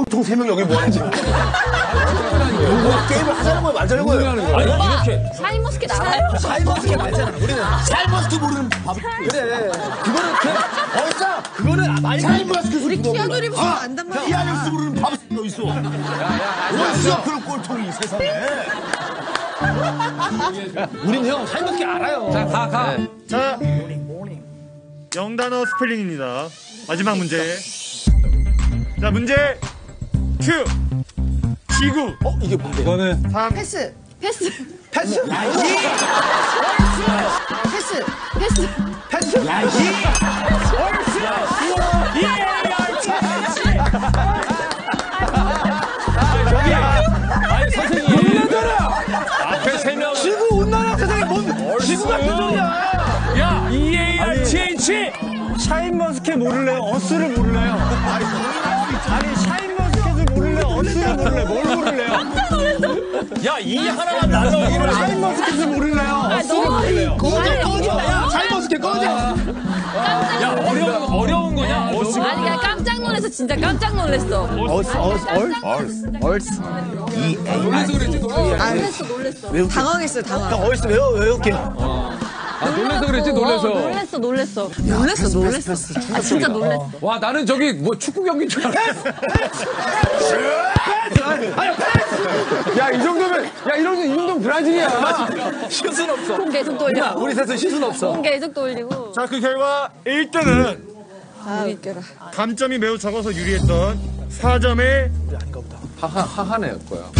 꼴통 세 명 여기 뭐 하는지. 뭐 게임을 하자는 거야, 말자는 거예요. 아니 이렇게 샤인머스켓 알아요? 샤인머스켓 말잖아. 우리는 샤인머스켓 모르는 밥. 그래. 그거는 그냥 어싸. 그거는 많이 샤인머스켓 우리 키아누 리브스 안단 말이야. 키아누스 모르는 밥이 또 있어. 어디서 그런 꼴통이 세상에. 우린 형 샤인머스켓 알아요. 자 가 가. 자, 영단어 스펠링입니다. 마지막 문제. 자, 문제 큐. 지구. 어 이게 뭔데? 이거는 3. 패스. 패스. 패스. 패스. 패스. 패스. 야 이. 아니 선생님. 앞에 세 명. 지구 온난화 세상에 뭔 지구가 표정이야. 야 E A R T H. 샤인머스켓 모를래요? earth를 모를래요? 아니 샤인 야 이 하나만 골라. 샤인머스켓을 모를래요? earth를 모를래요? 꺼져 꺼져. 야 샤인머스켓 꺼져. 야 어려운 어려운 거냐? 어스. 아니 그냥 깜짝 놀랐어. 진짜 깜짝 놀랐어. Earth earth earth earth. E A. 놀래서 그랬지 놀래서. 놀랬어. 당황했어요 당황. 형 earth 외워 외울게. 아 놀래서 그랬지 놀래서. 놀랬어 놀랬어. 놀랬어 놀랬어. 아 진짜 놀랬어. 와 나는 저기 뭐 축구 경기인 줄 알았어. 야이 정도면 야 이러면 이 정도면 브라질이야. 슛은 없어. 손 계속 돌려. 우리 셋은 슛은 없어. 손 계속 돌리고. 자, 그 결과 1등은 아 웃겨라. 감점이 매우 적어서 유리했던 4점의 하하 하하네요 거야.